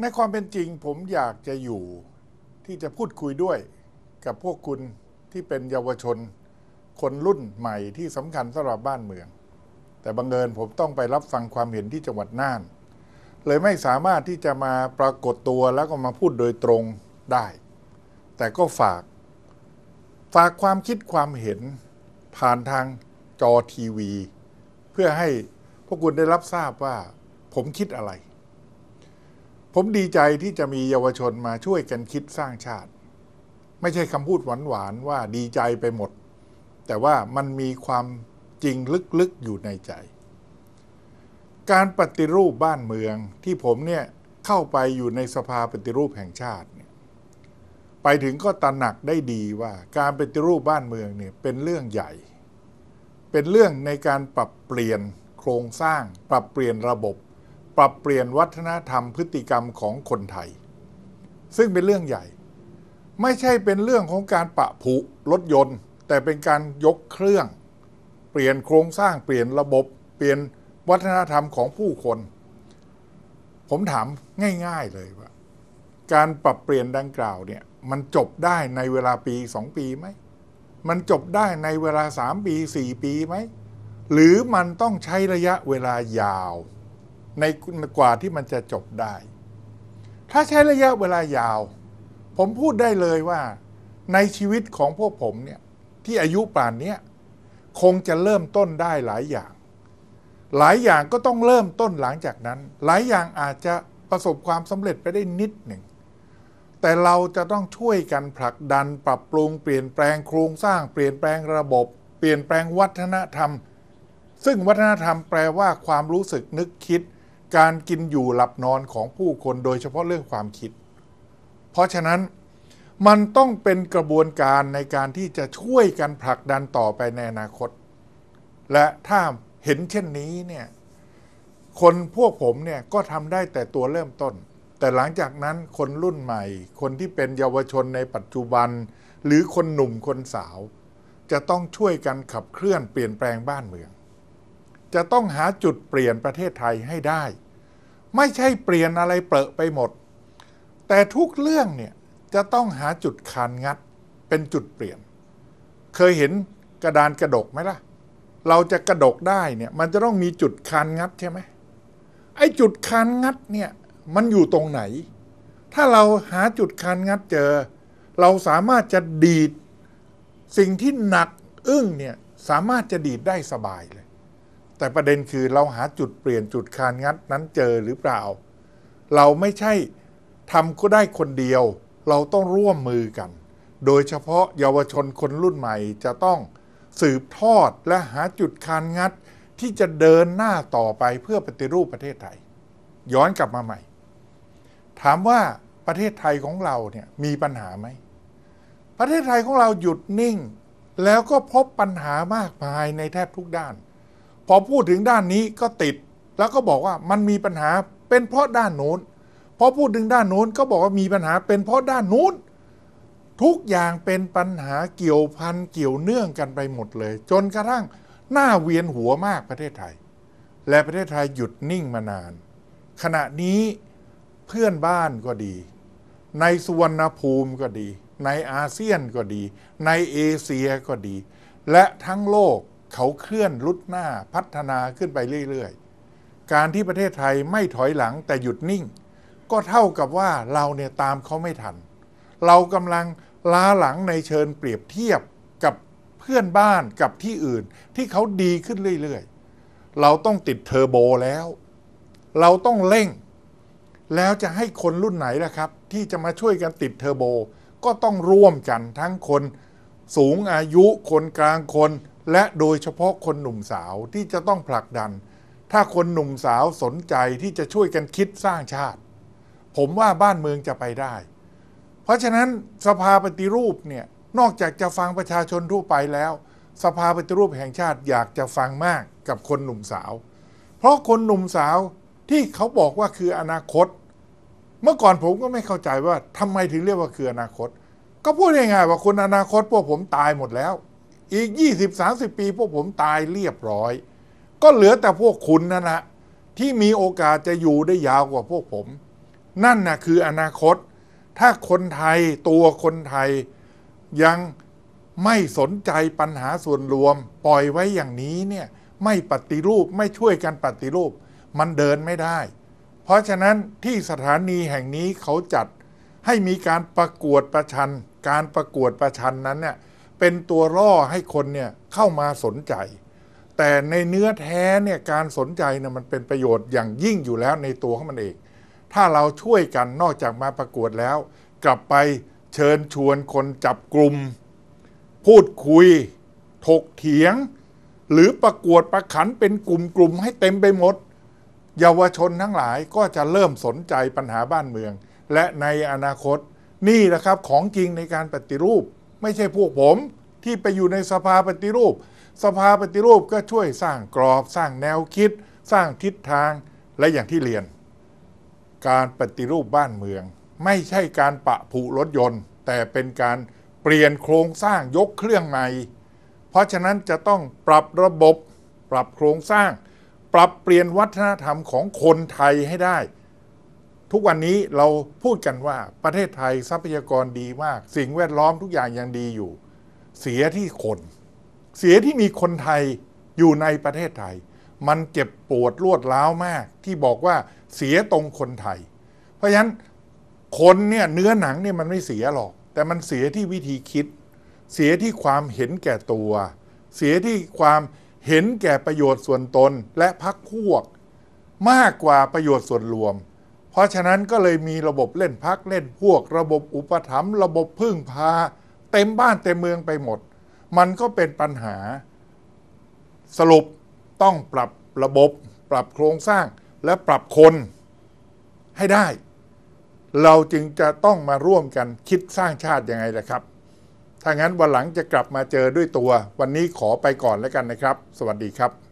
ในความเป็นจริงผมอยากจะอยู่ที่จะพูดคุยด้วยกับพวกคุณที่เป็นเยาวชน คนรุ่นใหม่ที่สำคัญสำหรับบ้านเมือง แต่บังเอิญผมต้องไปรับฟังความเห็นที่จังหวัดน่าน เลยไม่สามารถที่จะมาปรากฏตัวแล้วก็มาพูดโดยตรงได้ แต่ก็ฝาก ฝากความคิดความเห็นผ่านทางจอทีวี เพื่อให้พวกคุณได้รับทราบว่าผมคิดอะไร ผมดีใจที่จะมีเยาวชนมาช่วยกันคิดสร้างชาติ ไม่ใช่คำพูดหวานๆว่าดีใจไปหมด แต่ว่ามันมีความจริงลึกๆอยู่ในใจ การปฏิรูปบ้านเมืองที่ผมเนี่ยเข้าไปอยู่ในสภาปฏิรูปแห่งชาติเนี่ยไปถึงก็ตระหนักได้ดีว่าการปฏิรูปบ้านเมืองเนี่ยเป็นเรื่องใหญ่ เป็นเรื่องในการปรับเปลี่ยนโครงสร้าง ปรับเปลี่ยนระบบ ปรับเปลี่ยนวัฒนธรรมพฤติกรรมของคนไทย ซึ่งเป็นเรื่องใหญ่ ไม่ใช่เป็นเรื่องของการปะผุรถยนต์ แต่เป็นการยกเครื่อง เปลี่ยนโครงสร้างเปลี่ยนระบบ เปลี่ยนวัฒนธรรมของผู้คน ผมถามง่าย ๆเลยว่า การปรับเปลี่ยนดังกล่าวเนี่ยมันจบได้ในเวลาปีสองปีไหม มันจบได้ในเวลาสามปีสี่ปีไหม หรือมันต้องใช้ระยะเวลายาว ในกว่าที่มันจะจบได้ ถ้าใช้ระยะเวลายาว ผมพูดได้เลยว่า ในชีวิตของพวกผมเนี่ยที่อายุป่านนี้คงจะเริ่มต้นได้หลายอย่าง หลายอย่างก็ต้องเริ่มต้นหลังจากนั้น หลายอย่างอาจจะประสบความสำเร็จไปได้นิดหนึ่งแต่เราจะต้องช่วยกันผลักดันปรับปรุงเปลี่ยนแปลงโครงสร้างเปลี่ยนแปลงระบบ เปลี่ยนแปลงวัฒนธรรม ซึ่งวัฒนธรรมแปลว่าความรู้สึกนึกคิด การกินอยู่หลับนอนของผู้คนโดยเฉพาะเรื่องความคิด เพราะฉะนั้นมันต้องเป็นกระบวนการในการที่จะช่วยกันผลักดันต่อไปในอนาคต และถ้าเห็นเช่นนี้เนี่ยคนพวกผมเนี่ยก็ทำได้แต่ตัวเริ่มต้น แต่หลังจากนั้นคนรุ่นใหม่ คนที่เป็นเยาวชนในปัจจุบัน หรือคนหนุ่มคนสาว จะต้องช่วยกันขับเคลื่อนเปลี่ยนแปลงบ้านเมือง จะต้องหาจุดเปลี่ยนประเทศไทยให้ได้ ไม่ใช่เปลี่ยนอะไรเปรอะไปหมด แต่ทุกเรื่องเนี่ยจะต้องหาจุดคานงัดเป็นจุดเปลี่ยน เคยเห็นกระดานกระดกไหมล่ะ เราจะกระดกได้เนี่ยมันจะต้องมีจุดคานงัดใช่ไหมไอ้จุดคานงัดเนี่ยมันอยู่ตรงไหน ถ้าเราหาจุดคานงัดเจอ เราสามารถจะดีด สิ่งที่หนักอึ้งเนี่ยสามารถจะดีดได้สบายเลย แต่ประเด็นคือเราหาจุดเปลี่ยนจุดคานงัดนั้นเจอหรือเปล่า เราไม่ใช่ทำก็ได้คนเดียว เราต้องร่วมมือกัน โดยเฉพาะเยาวชนคนรุ่นใหม่จะต้องสืบทอดและหาจุดคานงัดที่จะเดินหน้าต่อไปเพื่อปฏิรูปประเทศไทย ย้อนกลับมาใหม่ ถามว่าประเทศไทยของเราเนี่ยมีปัญหาไหม ประเทศไทยของเราหยุดนิ่ง แล้วก็พบปัญหามากมายในแทบทุกด้าน พอพูดถึงด้านนี้ก็ติด แล้วก็บอกว่ามันมีปัญหาเป็นเพราะด้านโน้นพอพูดถึงด้านโน้นก็บอกว่ามีปัญหาเป็นเพราะด้านโน้นทุกอย่างเป็นปัญหาเกี่ยวพันเกี่ยวเนื่องกันไปหมดเลย จนกระทั่งหน้าเวียนหัวมากประเทศไทย และประเทศไทยหยุดนิ่งมานาน ขณะนี้เพื่อนบ้านก็ดี ในสุวรรณภูมิก็ดี ในอาเซียนก็ดี ในเอเชียก็ดี และทั้งโลก เขาเคลื่อนลุดหน้าพัฒนาขึ้นไปเรื่อยๆ การที่ประเทศไทยไม่ถอยหลังแต่หยุดนิ่ง ก็เท่ากับว่าเราเนี่ยตามเขาไม่ทัน เรากำลังล้าหลังในเชิญเปรียบเทียบกับเพื่อนบ้านกับที่อื่นที่เขาดีขึ้นเรื่อยๆ เราต้องติดเทอร์โบแล้ว เราต้องเร่ง แล้วจะให้คนรุ่นไหนล่ะครับ ที่จะมาช่วยกันติดเทอร์โบก็ต้องร่วมกันทั้งคนสูงอายุคนกลางคนและโดยเฉพาะคนหนุ่มสาวที่จะต้องผลักดัน ถ้าคนหนุ่มสาวสนใจที่จะช่วยกันคิดสร้างชาติ ผมว่าบ้านเมืองจะไปได้ เพราะฉะนั้นสภาปฏิรูปเนี่ยนอกจากจะฟังประชาชนทั่วไปแล้ว สภาปฏิรูปแห่งชาติอยากจะฟังมากกับคนหนุ่มสาว เพราะคนหนุ่มสาวที่เขาบอกว่าคืออนาคต เมื่อก่อนผมก็ไม่เข้าใจว่าทำไมถึงเรียกว่าคืออนาคต ก็พูดง่ายๆว่าคนอนาคตพวกผมตายหมดแล้ว อีก 20-30 ปี พวกผมตายเรียบร้อย ก็เหลือแต่พวกคุณนั่นแหละที่มีโอกาสจะอยู่ได้ยาวกว่าพวกผม นั่นนะคืออนาคต ถ้าคนไทยตัวคนไทยยังไม่สนใจปัญหาส่วนรวม ปล่อยไว้อย่างนี้เนี่ยไม่ปฏิรูปไม่ช่วยกันปฏิรูป มันเดินไม่ได้ เพราะฉะนั้นที่สถานีแห่งนี้เขาจัดให้มีการประกวดประชัน การประกวดประชันนั้นเนี่ย เป็นตัวล่อให้คนเนี่ยเข้ามาสนใจ แต่ในเนื้อแท้เนี่ยการสนใจเนี่ยมันเป็นประโยชน์อย่างยิ่งอยู่แล้วในตัวของมันเอง ถ้าเราช่วยกันนอกจากมาประกวดแล้ว กลับไปเชิญชวนคนจับกลุ่ม พูดคุย ถกเถียง หรือประกวดประขันเป็นกลุ่มๆให้เต็มไปหมด เยาวชนทั้งหลายก็จะเริ่มสนใจปัญหาบ้านเมือง และในอนาคตนี่แหละครับของจริงในการปฏิรูป ไม่ใช่พวกผมที่ไปอยู่ในสภาปฏิรูป สภาปฏิรูปก็ช่วยสร้างกรอบ สร้างแนวคิด สร้างทิศทางและอย่างที่เรียน การปฏิรูปบ้านเมือง ไม่ใช่การปะผุรถยนต์ แต่เป็นการเปลี่ยนโครงสร้างยกเครื่องใหม่ เพราะฉะนั้นจะต้องปรับระบบ ปรับโครงสร้าง ปรับเปลี่ยนวัฒนธรรมของคนไทยให้ได้ ทุกวันนี้เราพูดกันว่าประเทศไทยทรัพยากรดีมาก สิ่งแวดล้อมทุกอย่างยังดีอยู่ เสียที่คน เสียที่มีคนไทยอยู่ในประเทศไทย มันเจ็บปวดรวดร้าวมาก ที่บอกว่าเสียตรงคนไทย เพราะฉะนั้นคนเนี่ยเนื้อหนังเนี่ยมันไม่เสียหรอก แต่มันเสียที่วิธีคิด เสียที่ความเห็นแก่ตัว เสียที่ความเห็นแก่ประโยชน์ส่วนตนและพักพวก มากกว่าประโยชน์ส่วนรวม เพราะฉะนั้นก็เลยมีระบบเล่นพักเล่นพวก ระบบอุปถัมภ์ระบบพึ่งพา เต็มบ้านเต็มเมืองไปหมด มันก็เป็นปัญหา สรุปต้องปรับระบบปรับโครงสร้างและปรับคนให้ได้ เราจึงจะต้องมาร่วมกันคิดสร้างชาติยังไงล่ะครับถ้างั้นวันหลังจะกลับมาเจอด้วยตัว วันนี้ขอไปก่อนแล้วกันนะครับ สวัสดีครับ